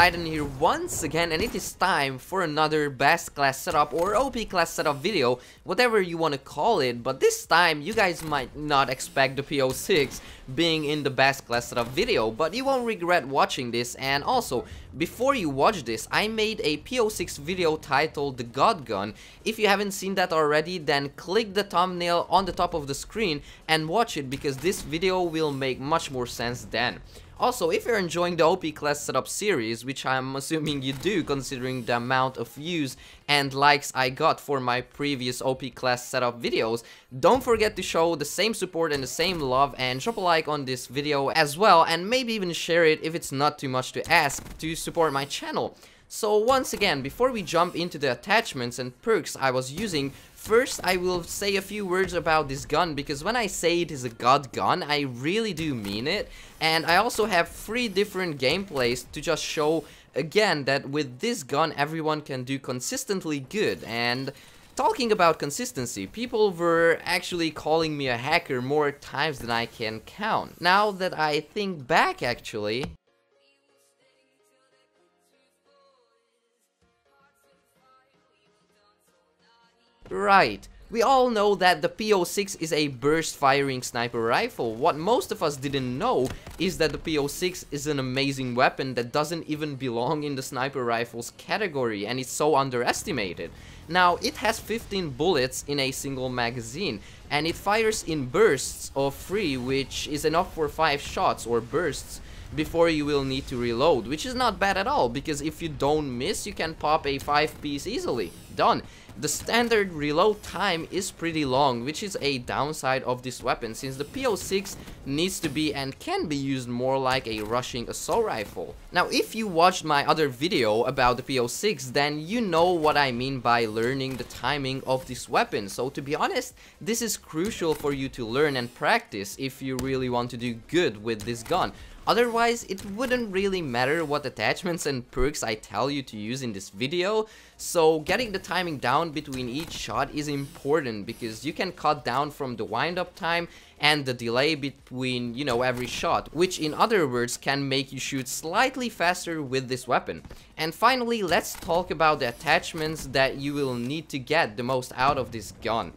Titan here once again and it is time for another best class setup or OP class setup video, whatever you want to call it, but this time you guys might not expect the P06 being in the best class setup video, but you won't regret watching this and also, before you watch this, I made a P06 video titled The God Gun. If you haven't seen that already, then click the thumbnail on the top of the screen and watch it because this video will make much more sense then. Also, if you're enjoying the OP class setup series, which I'm assuming you do considering the amount of views and likes I got for my previous OP class setup videos, don't forget to show the same support and the same love and drop a like on this video as well and maybe even share it if it's not too much to ask to support my channel. So once again, before we jump into the attachments and perks I was using First, I will say a few words about this gun because when I say it is a god gun, I really do mean it. And I also have three different gameplays to just show again that with this gun everyone can do consistently good and talking about consistency, people were actually calling me a hacker more times than I can count. Now that I think back actually, Right. We all know that the P06 is a burst firing sniper rifle. What most of us didn't know is that the P06 is an amazing weapon that doesn't even belong in the sniper rifles category and it's so underestimated. Now, it has 15 bullets in a single magazine and it fires in bursts of 3 which is enough for 5 shots or bursts before you will need to reload, which is not bad at all, because if you don't miss, you can pop a 5 piece easily. Done. The standard reload time is pretty long, which is a downside of this weapon, since the P06 needs to be and can be used more like a rushing assault rifle. Now, if you watched my other video about the P06, then you know what I mean by learning the timing of this weapon. So to be honest, this is crucial for you to learn and practice if you really want to do good with this gun. Otherwise, it wouldn't really matter what attachments and perks I tell you to use in this video, so getting the timing down between each shot is important because you can cut down from the wind-up time and the delay between, you know, every shot, which in other words can make you shoot slightly faster with this weapon. And finally, let's talk about the attachments that you will need to get the most out of this gun.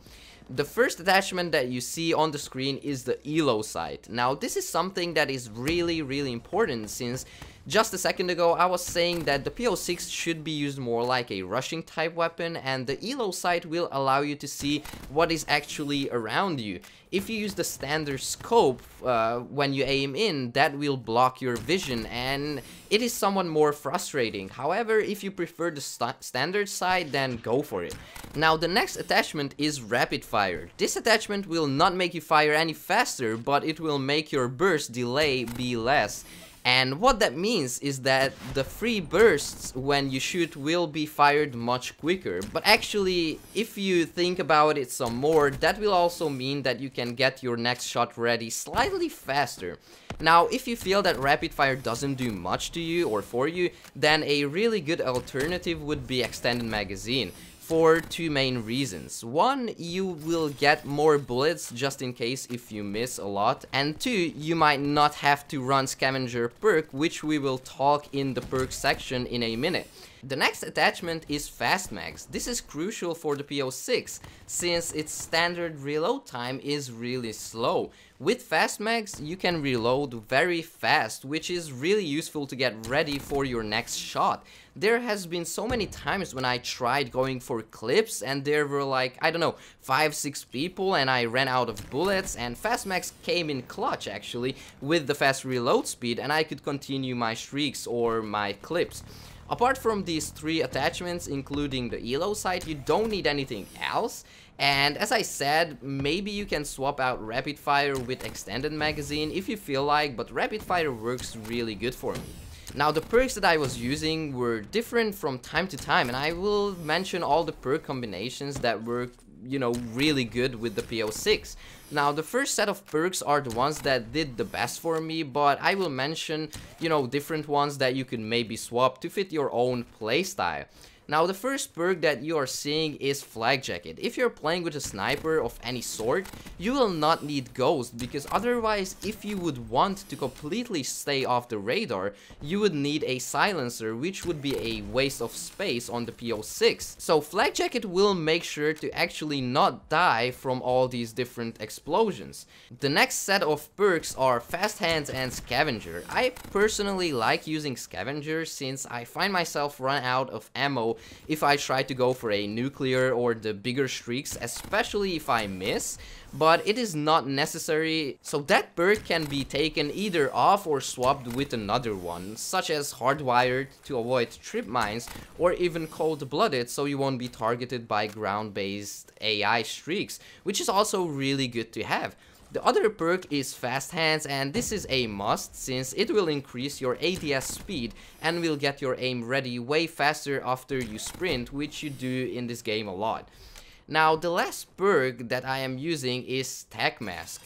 The first attachment that you see on the screen is the ELO sight. Now this is something that is really really important since just a second ago, I was saying that the P06 should be used more like a rushing type weapon and the ELO sight will allow you to see what is actually around you. If you use the standard scope uh, when you aim in, that will block your vision and it is somewhat more frustrating. However, if you prefer the st standard sight, then go for it. Now the next attachment is rapid fire. This attachment will not make you fire any faster, but it will make your burst delay be less. And what that means is that the free bursts when you shoot will be fired much quicker. But actually, if you think about it some more, that will also mean that you can get your next shot ready slightly faster. Now, if you feel that rapid fire doesn't do much to you or for you, then a really good alternative would be extended magazine for two main reasons. One, you will get more bullets just in case if you miss a lot. And two, you might not have to run scavenger perk, which we will talk in the perk section in a minute. The next attachment is Fast Mags. This is crucial for the P06 since its standard reload time is really slow. With Fast Mags, you can reload very fast, which is really useful to get ready for your next shot. There has been so many times when I tried going for clips and there were like, I don't know, 5-6 people and I ran out of bullets and Fast Mags came in clutch actually with the fast reload speed and I could continue my streaks or my clips. Apart from these three attachments, including the ELO sight, you don't need anything else. And as I said, maybe you can swap out rapid fire with extended magazine if you feel like, but rapid fire works really good for me. Now the perks that I was using were different from time to time and I will mention all the perk combinations that work you know, really good with the P06. Now, the first set of perks are the ones that did the best for me, but I will mention, you know, different ones that you could maybe swap to fit your own playstyle. Now the first perk that you are seeing is Flak Jacket. If you're playing with a sniper of any sort, you will not need Ghost because otherwise if you would want to completely stay off the radar, you would need a silencer which would be a waste of space on the P06. So Flak Jacket will make sure to actually not die from all these different explosions. The next set of perks are Fast Hands and Scavenger. I personally like using Scavenger since I find myself run out of ammo if I try to go for a nuclear or the bigger streaks, especially if I miss, but it is not necessary, so that perk can be taken either off or swapped with another one, such as hardwired to avoid trip mines, or even cold-blooded so you won't be targeted by ground-based AI streaks, which is also really good to have. The other perk is Fast Hands and this is a must since it will increase your ADS speed and will get your aim ready way faster after you sprint which you do in this game a lot. Now the last perk that I am using is Tac Mask.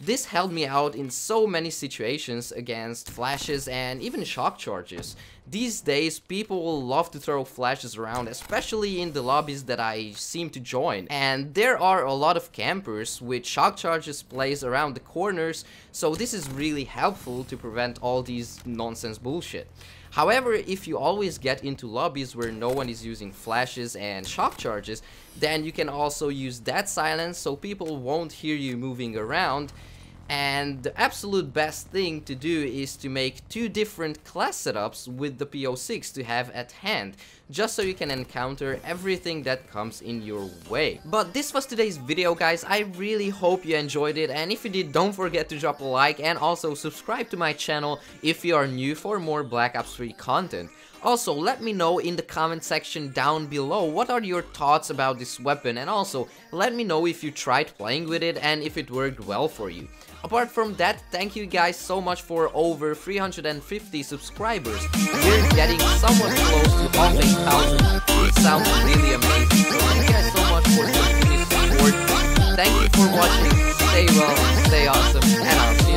This helped me out in so many situations against flashes and even shock charges. These days, people love to throw flashes around, especially in the lobbies that I seem to join. And there are a lot of campers with shock charges placed around the corners, so this is really helpful to prevent all these nonsense bullshit. However, if you always get into lobbies where no one is using flashes and shock charges, then you can also use that silence so people won't hear you moving around and the absolute best thing to do is to make two different class setups with the P06 to have at hand, just so you can encounter everything that comes in your way. But this was today's video guys, I really hope you enjoyed it and if you did don't forget to drop a like and also subscribe to my channel if you are new for more Black Ops 3 content. Also, let me know in the comment section down below what are your thoughts about this weapon and also let me know if you tried playing with it and if it worked well for you. Apart from that, thank you guys so much for over 350 subscribers. We're getting somewhat close to half thousand. It sounds really amazing. Thank you guys so much for continued support. Thank you for watching. Stay well, stay awesome,